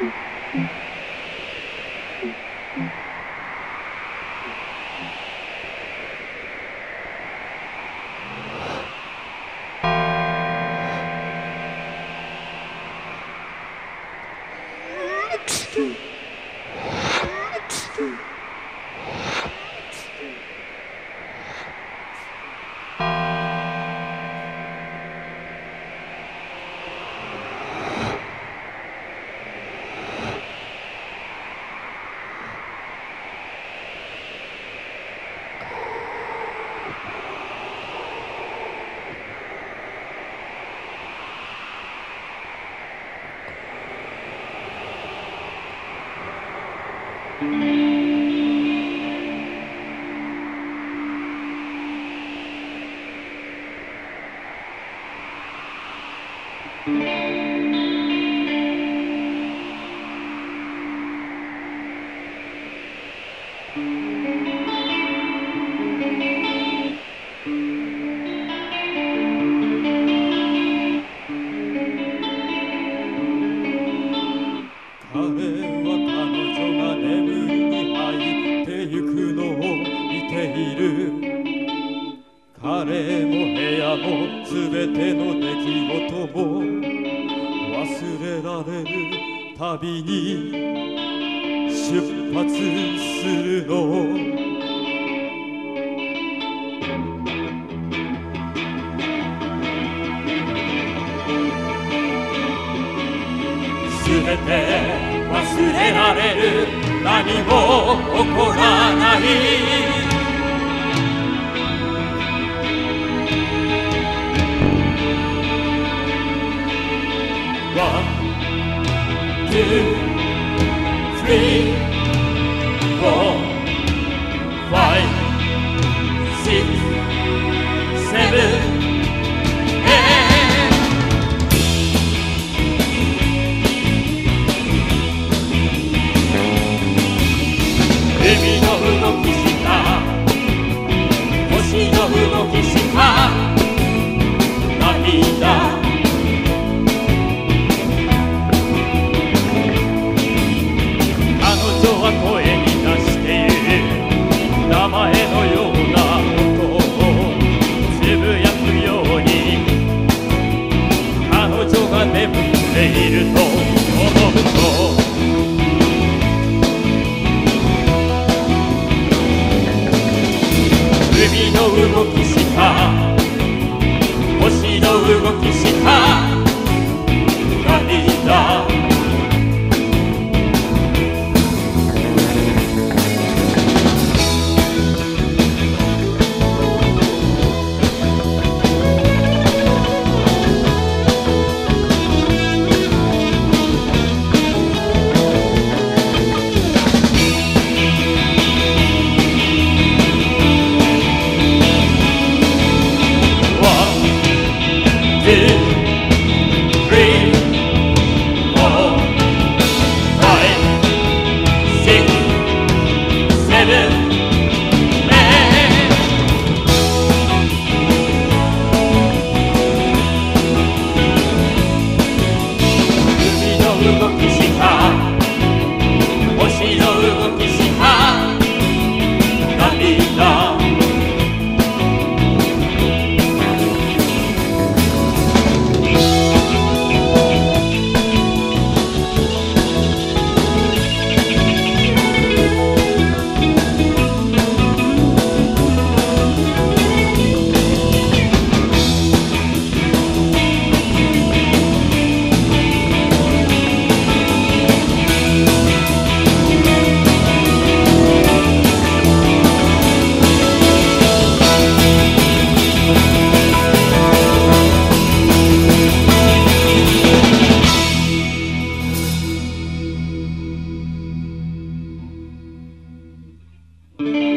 Thank you. thank you. 旅に出発するの。すべて忘れられる。何も起こらツー、スリー、フォー、ファイブ、シックス、セブン、エイト海の動きした。星の動きした。涙。いると思うと。Mm-hmm.